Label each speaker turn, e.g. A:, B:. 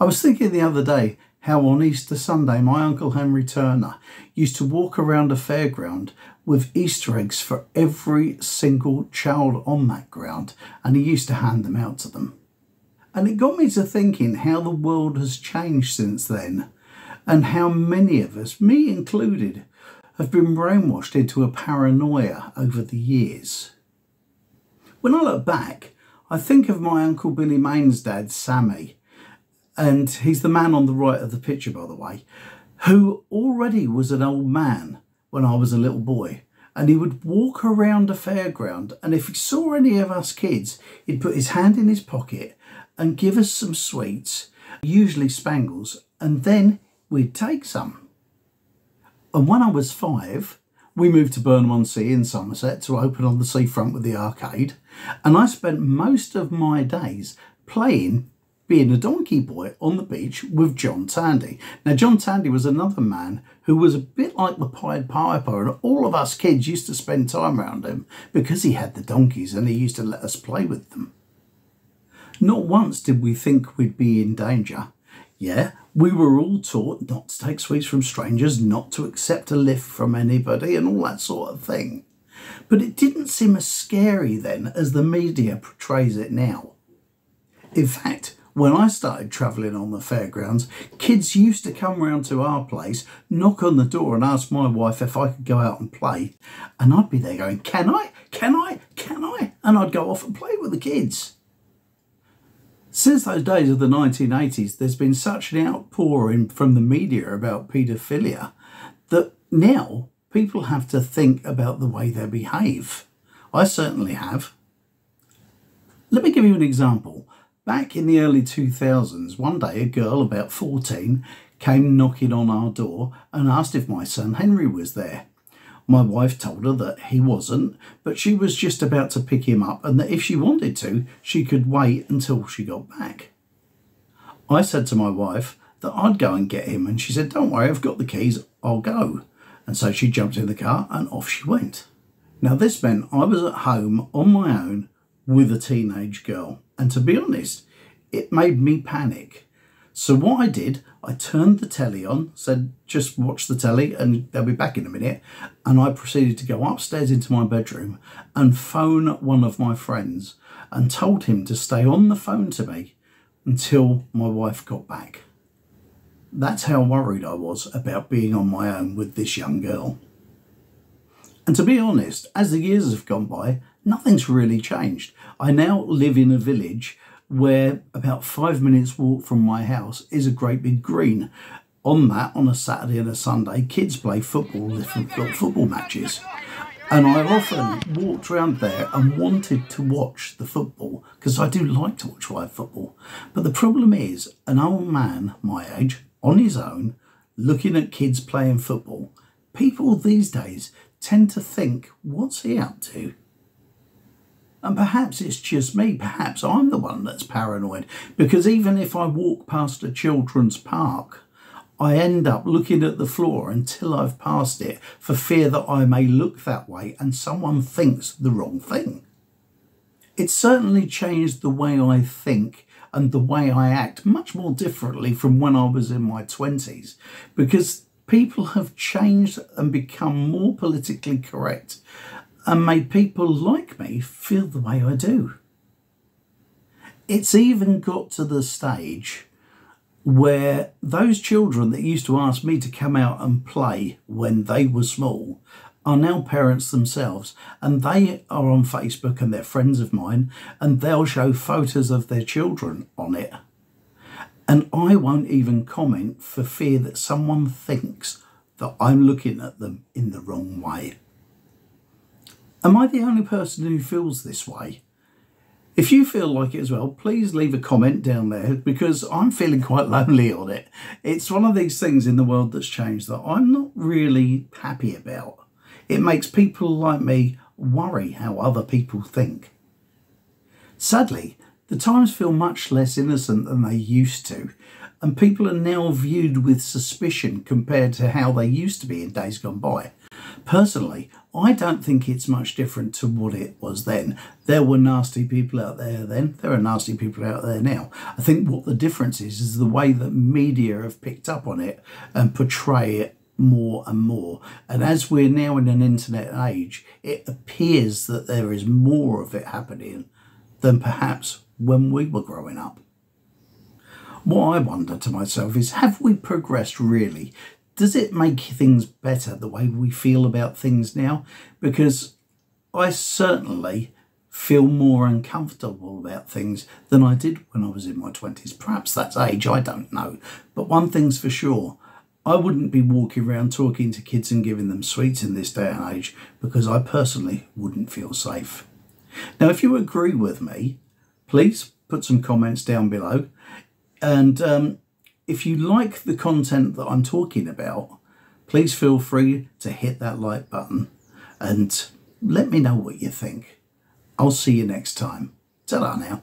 A: I was thinking the other day how on Easter Sunday my Uncle Henry Turner used to walk around a fairground with Easter eggs for every single child on that ground and he used to hand them out to them. And it got me to thinking how the world has changed since then and how many of us, me included, have been brainwashed into a paranoia over the years. When I look back, I think of my Uncle Billy Main's dad, Sammy, and he's the man on the right of the picture, by the way, who already was an old man when I was a little boy. And he would walk around a fairground, and if he saw any of us kids, he'd put his hand in his pocket and give us some sweets, usually spangles, and then we'd take some. And when I was five, we moved to Burnham-on-Sea in Somerset to open on the seafront with the arcade, and I spent most of my days playing being a donkey boy on the beach with John Tandy. Now, John Tandy was another man who was a bit like the Pied Piper, and all of us kids used to spend time around him because he had the donkeys and he used to let us play with them. Not once did we think we'd be in danger. Yeah, we were all taught not to take sweets from strangers, not to accept a lift from anybody, and all that sort of thing. But it didn't seem as scary then as the media portrays it now. In fact, when I started travelling on the fairgrounds, kids used to come round to our place, knock on the door and ask my wife if I could go out and play. And I'd be there going, can I? Can I? Can I? And I'd go off and play with the kids. Since those days of the 1980s, there's been such an outpouring from the media about paedophilia that now people have to think about the way they behave. I certainly have. Let me give you an example. Back in the early 2000s, one day a girl about 14 came knocking on our door and asked if my son Henry was there. My wife told her that he wasn't, but she was just about to pick him up and that if she wanted to, she could wait until she got back. I said to my wife that I'd go and get him and she said, don't worry, I've got the keys, I'll go. And so she jumped in the car and off she went. Now this meant I was at home on my own with a teenage girl. And to be honest, it made me panic. So what I did, I turned the telly on, said just watch the telly and they'll be back in a minute. And I proceeded to go upstairs into my bedroom and phone one of my friends and told him to stay on the phone to me until my wife got back. That's how worried I was about being on my own with this young girl. And to be honest, as the years have gone by, nothing's really changed. I now live in a village where about five minutes walk from my house is a great big green. On that, on a Saturday and a Sunday, kids play football, different football matches. And I've often walked around there and wanted to watch the football because I do like to watch live football. But the problem is, an old man my age, on his own, looking at kids playing football, people these days tend to think, what's he up to? And perhaps it's just me, perhaps I'm the one that's paranoid, because even if I walk past a children's park, I end up looking at the floor until I've passed it for fear that I may look that way and someone thinks the wrong thing. It's certainly changed the way I think and the way I act much more differently from when I was in my 20s because people have changed and become more politically correct and made people like me feel the way I do. It's even got to the stage where those children that used to ask me to come out and play when they were small are now parents themselves and they are on Facebook and they're friends of mine and they'll show photos of their children on it. And I won't even comment for fear that someone thinks that I'm looking at them in the wrong way. Am I the only person who feels this way? If you feel like it as well, please leave a comment down there because I'm feeling quite lonely on it. It's one of these things in the world that's changed that I'm not really happy about. It makes people like me worry how other people think. Sadly, the times feel much less innocent than they used to, and people are now viewed with suspicion compared to how they used to be in days gone by. Personally, I don't think it's much different to what it was then. There were nasty people out there then, there are nasty people out there now. I think what the difference is, is the way that media have picked up on it and portray it more and more. And as we're now in an internet age, it appears that there is more of it happening than perhaps when we were growing up. What I wonder to myself is have we progressed really does it make things better the way we feel about things now? Because I certainly feel more uncomfortable about things than I did when I was in my 20s. Perhaps that's age, I don't know. But one thing's for sure, I wouldn't be walking around talking to kids and giving them sweets in this day and age because I personally wouldn't feel safe. Now, if you agree with me, please put some comments down below. And um, if you like the content that I'm talking about, please feel free to hit that like button and let me know what you think. I'll see you next time. Ta-da now.